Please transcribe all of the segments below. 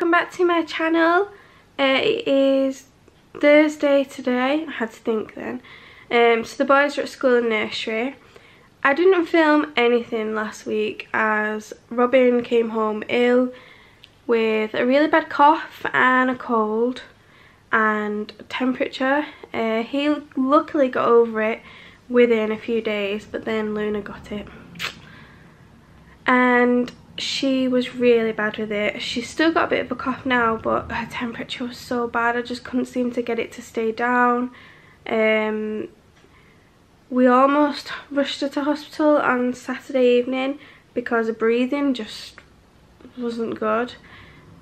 welcome back to my channel. Uh, it is Thursday today, I had to think then. Um, so the boys are at school and nursery. I didn't film anything last week as Robin came home ill with a really bad cough and a cold and temperature. Uh, he luckily got over it within a few days but then Luna got it. And she was really bad with it. She's still got a bit of a cough now, but her temperature was so bad. I just couldn't seem to get it to stay down. Um, we almost rushed her to hospital on Saturday evening because her breathing just wasn't good.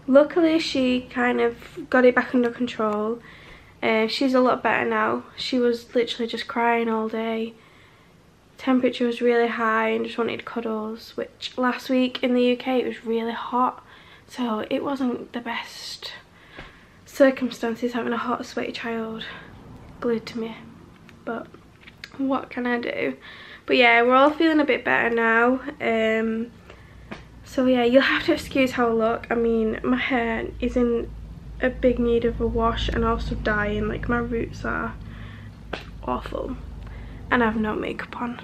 Luckily, she kind of got it back under control. Uh, she's a lot better now. She was literally just crying all day temperature was really high and just wanted cuddles which last week in the UK it was really hot. So it wasn't the best circumstances having a hot sweaty child glued to me. But what can I do? But yeah we're all feeling a bit better now um so yeah you'll have to excuse how I look. I mean my hair is in a big need of a wash and also dyeing like my roots are awful and I have no makeup on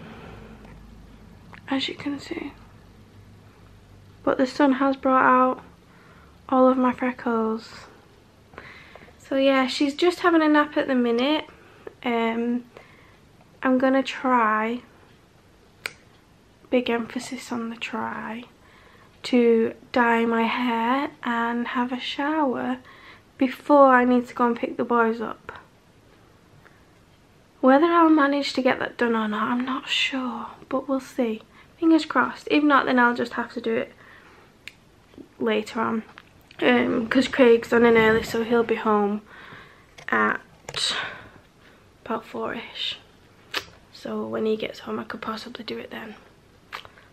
as you can see. But the sun has brought out all of my freckles. So yeah she's just having a nap at the minute. Um I'm gonna try big emphasis on the try to dye my hair and have a shower before I need to go and pick the boys up. Whether I'll manage to get that done or not, I'm not sure, but we'll see. Fingers crossed. If not, then I'll just have to do it later on. Because um, Craig's on in early, so he'll be home at about four-ish. So when he gets home, I could possibly do it then.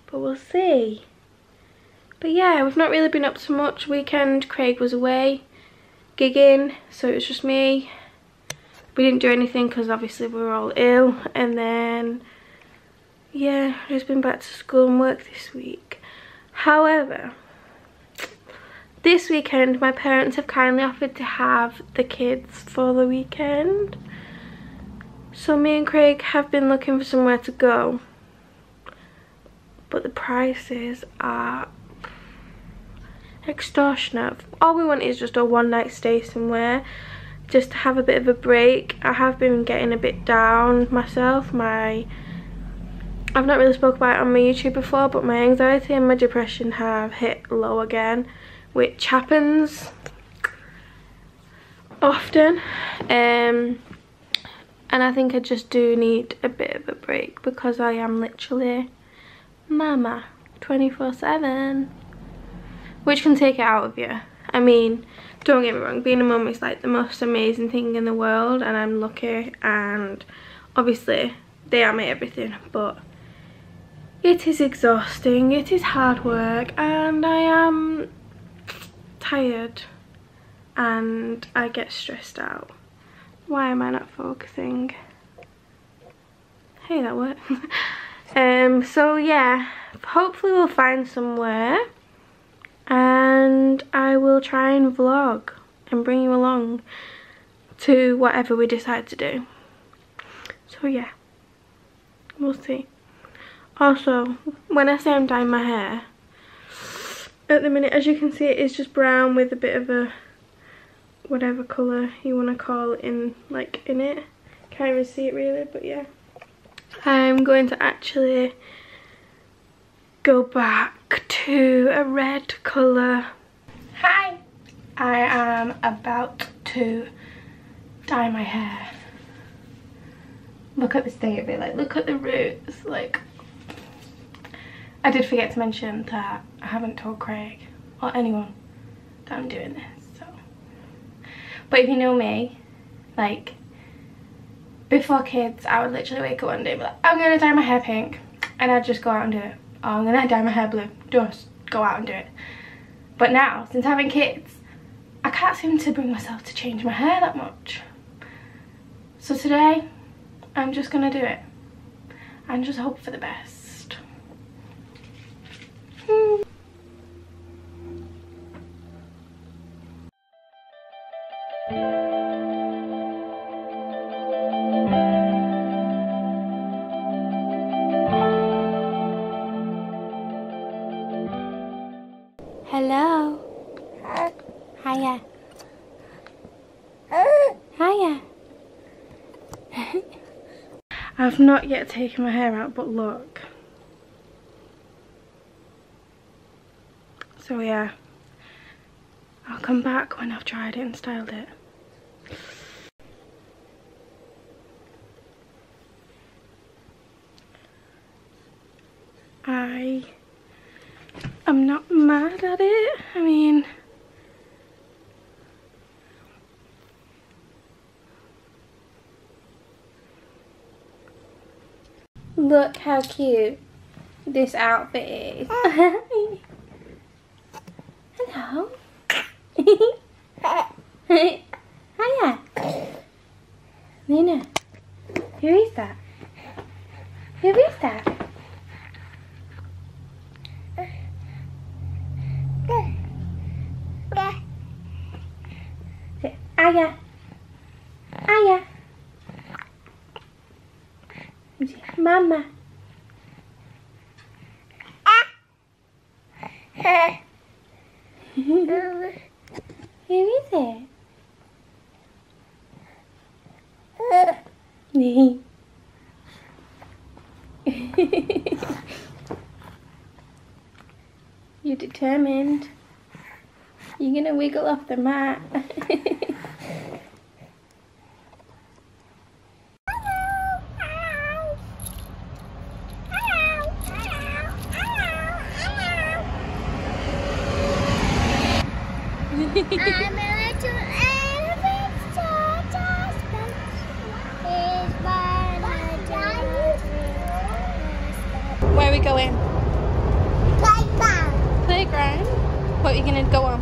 But we'll see. But yeah, we've not really been up to much. Weekend, Craig was away gigging, so it was just me we didn't do anything because obviously we were all ill and then yeah just been back to school and work this week however this weekend my parents have kindly offered to have the kids for the weekend so me and Craig have been looking for somewhere to go but the prices are extortionate all we want is just a one night stay somewhere just to have a bit of a break. I have been getting a bit down myself. My I've not really spoke about it on my YouTube before, but my anxiety and my depression have hit low again, which happens often. Um, and I think I just do need a bit of a break because I am literally mama 24 7 which can take it out of you I mean don't get me wrong being a mum is like the most amazing thing in the world and I'm lucky and obviously they are my everything but it is exhausting it is hard work and I am tired and I get stressed out why am I not focusing hey that worked um so yeah hopefully we'll find somewhere and I will try and vlog and bring you along to whatever we decide to do. So yeah, we'll see. Also, when I say I'm dyeing my hair, at the minute, as you can see, it is just brown with a bit of a whatever colour you want to call in like in it. Can't even see it really, but yeah. I'm going to actually go back to a red colour. Hi! I am about to dye my hair. Look at state of it, like look at the roots, like. I did forget to mention that I haven't told Craig or anyone that I'm doing this, so. But if you know me, like, before kids, I would literally wake up one day and be like, I'm gonna dye my hair pink, and I'd just go out and do it oh, I'm gonna dye my hair blue. Just go out and do it. But now, since having kids, I can't seem to bring myself to change my hair that much. So today, I'm just gonna do it. And just hope for the best. Hiya. Hiya. I've not yet taken my hair out, but look. So yeah, I'll come back when I've dried it and styled it. I am not mad at it. I mean, look how cute this outfit is. Oh. Hello. Hiya. Luna. Who is that? Who is that? Say, Aya. Aya. Say, Mama. Ah. Who is it? Me. You're determined. You're gonna wiggle off the mat.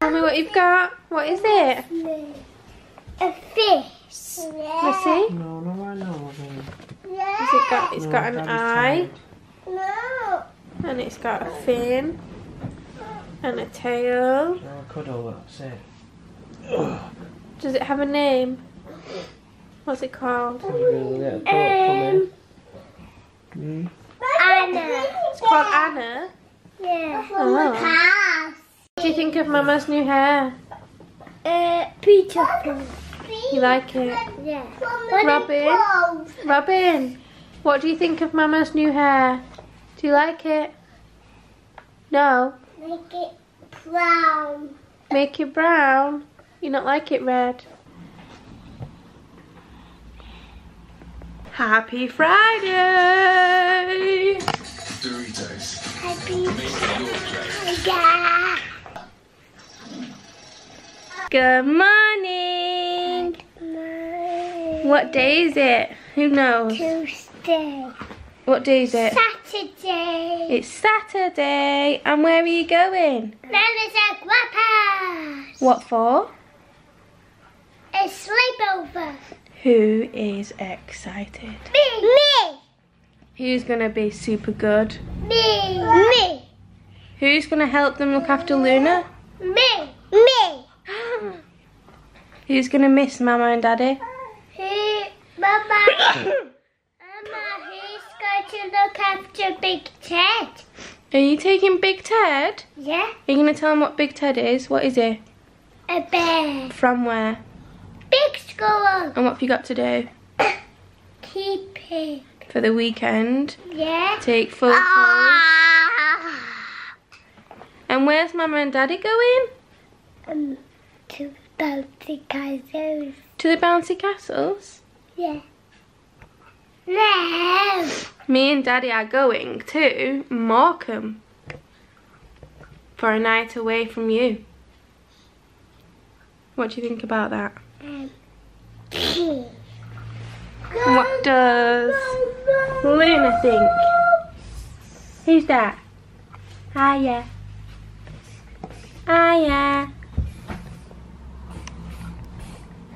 Tell me what you've got. What is it? A fish. Let's see. No, no, I know. Has it got? It's No, got an eye, No. and it's got a fin, and a tail. tired. No, a cuddle, that's it. Does it have a name? What's it called? Have you really let a thought come Um. Anna. It's called Anna. Yeah. Oh. House. What do you think of Mama's new hair? Uh, beautiful. You like it? Yeah. Robin? Robin, what do you think of Mama's new hair? Do you like it? No? Make it brown. Make it brown? You not like it red? Happy Friday! Doritos. Happy Make play. Yeah. Good morning! What day is it? Who knows? Tuesday. What day is it? Saturday. It's Saturday. And where are you going? Nana's at Guapas. What for? A sleepover. Who is excited? Me. Me. Who's gonna be super good? Me. Me. Who's gonna help them look after Luna? Me. Me. Who's gonna miss Mama and Daddy? Hey, Mama. Mama, who's going to look after Big Ted? Are you taking Big Ted? Yeah. Are you gonna tell him what Big Ted is? What is he? A bear. From where? Big school. And what have you got to do Keep it. for the weekend? Yeah. Take photos. Ah. And where's Mama and Daddy going? Um, to bouncy castles. To the bouncy castles? Yeah. No. Me and Daddy are going to Morecambe for a night away from you. What do you think about that? Um, What does Luna think? Who's that? Hiya. Hiya.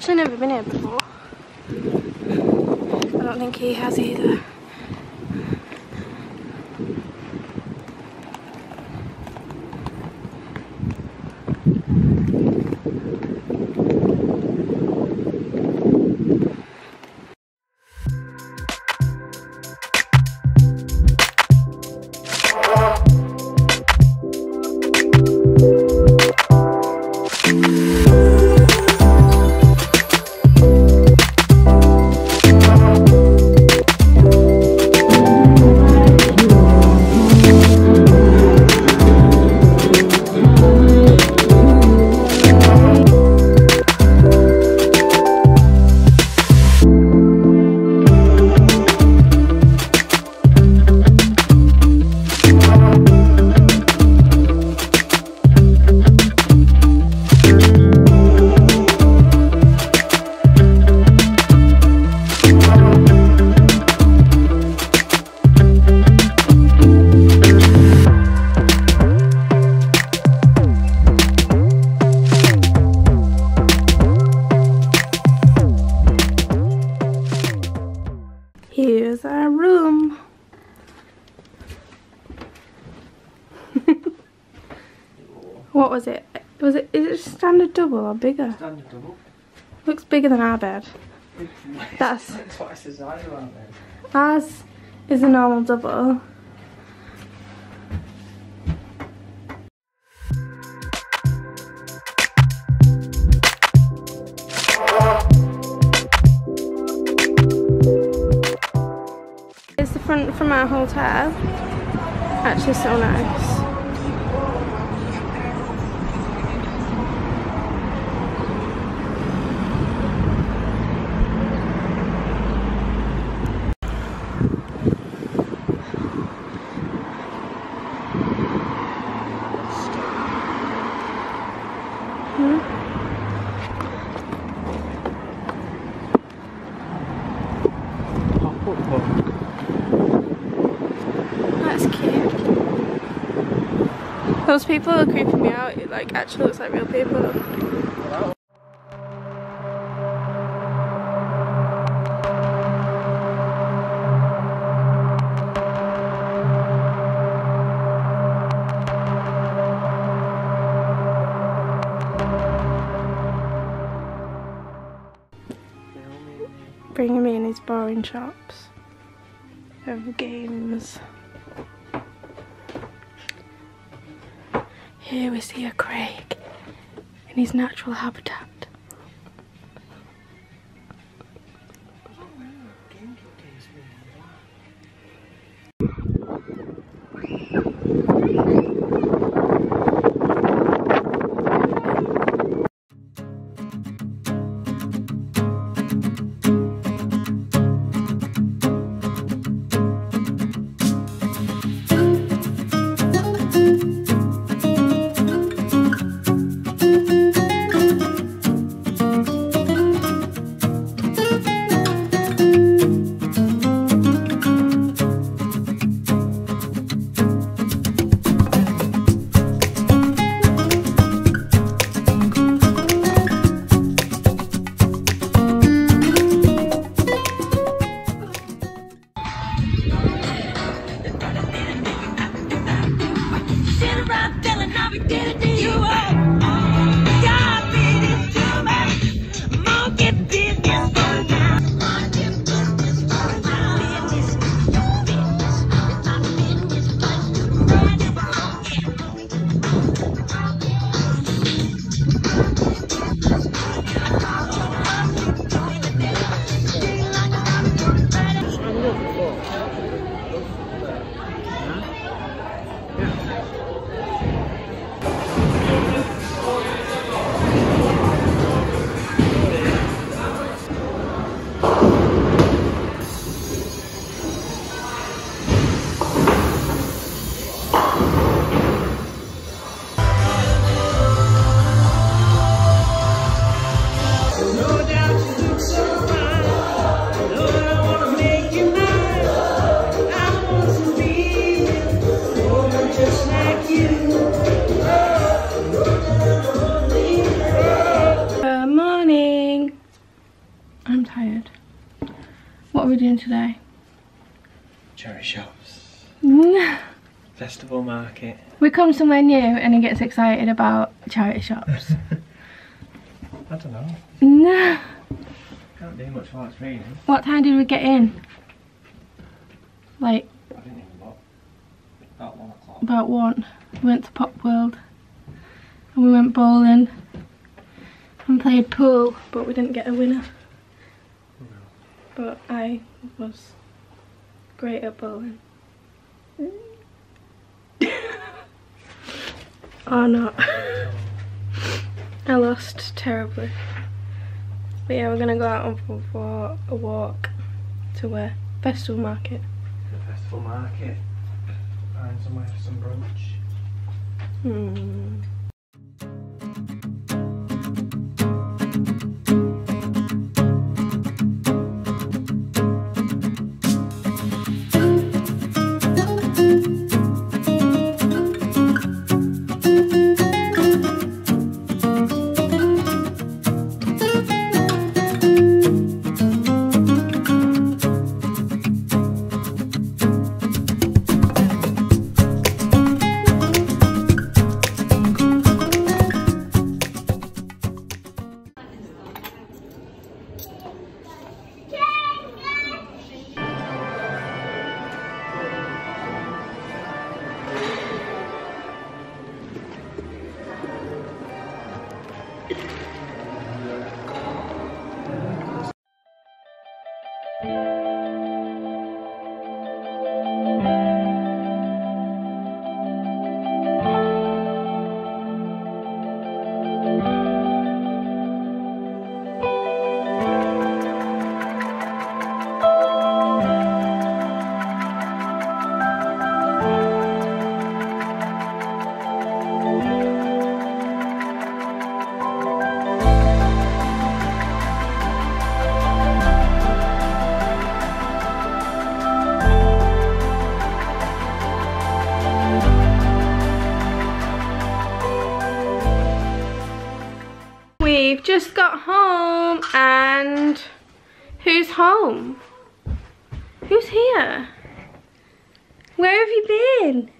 actually never been here before. I don't think he has either. Double or bigger? Standard double. Looks bigger than our bed. That's Twice of that then. ours is a normal double. It's the front from our hotel. Actually so nice. One. That's cute. Those people are creeping me out. It like actually looks like real people. Shops of games. Here we see a Craig in his natural habitat. We doing today? Cherry shops. Festival market. We come somewhere new and he gets excited about charity shops. I don't know. no. Can't do much while it's raining. What time did we get in? Like I didn't even look. About one o'clock. about one. We went to Pop World and we went bowling and played pool, but we didn't get a winner. But I was great at bowling. or not. I lost terribly. But yeah, we're gonna go out on for a walk to where? Festival Market. The festival market. Find somewhere for some brunch. Hmm. Where have you been?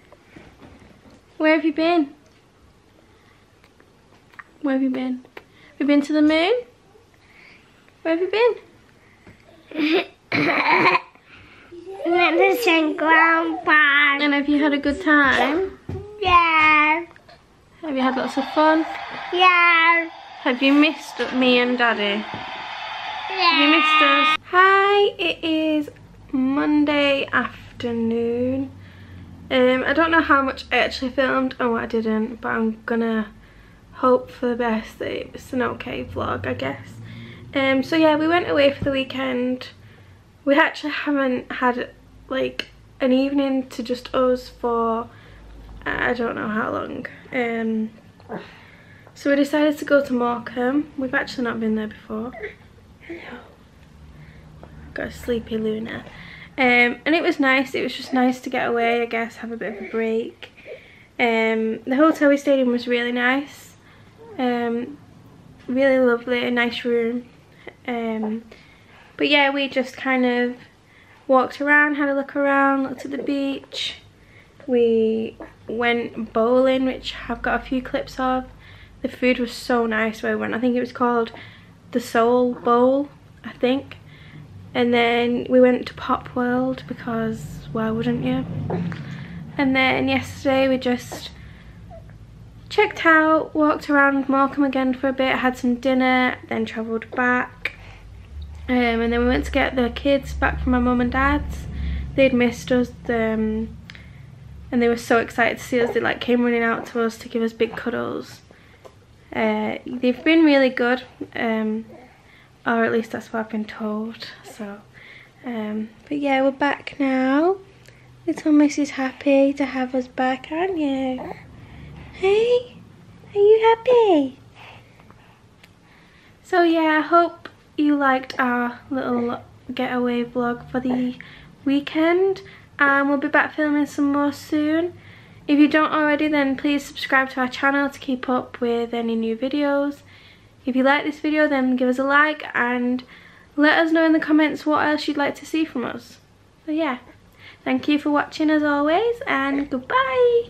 Where have you been? Where have you been? Have you been to the moon? Where have you been? Medicine Grandpa. And have you had a good time? Yeah. Have you had lots of fun? Yeah. Have you missed me and Daddy? Have you missed us? Hi, it is Monday afternoon. Um, I don't know how much I actually filmed and what I didn't, but I'm gonna hope for the best that it's an okay vlog, I guess. Um, so yeah, we went away for the weekend. We actually haven't had like an evening to just us for I don't know how long. Um, so we decided to go to Morecambe. We've actually not been there before. Hello. Got a sleepy Luna. Um, and it was nice. It was just nice to get away, I guess, have a bit of a break. Um, the hotel we stayed in was really nice. Um, really lovely, a nice room. Um, but yeah, we just kind of walked around, had a look around, looked at the beach. We went bowling, which I've got a few clips of. The food was so nice where we went. I think it was called the Soul Bowl, I think. And then we went to Pop World because why wouldn't you? And then yesterday we just checked out, walked around Morecambe again for a bit, had some dinner, then travelled back. Um, and then we went to get the kids back from my mum and dad's. They'd missed us um, and they were so excited to see us. They like came running out to us to give us big cuddles. Uh, they've been really good, um, or at least that's what I've been told. So, um, but yeah, we're back now. Little Miss is happy to have us back, aren't you? Hey, are you happy? So yeah, I hope you liked our little getaway vlog for the weekend and we'll be back filming some more soon. If you don't already then please subscribe to our channel to keep up with any new videos. If you like this video then give us a like and let us know in the comments what else you'd like to see from us. So yeah, thank you for watching as always and goodbye.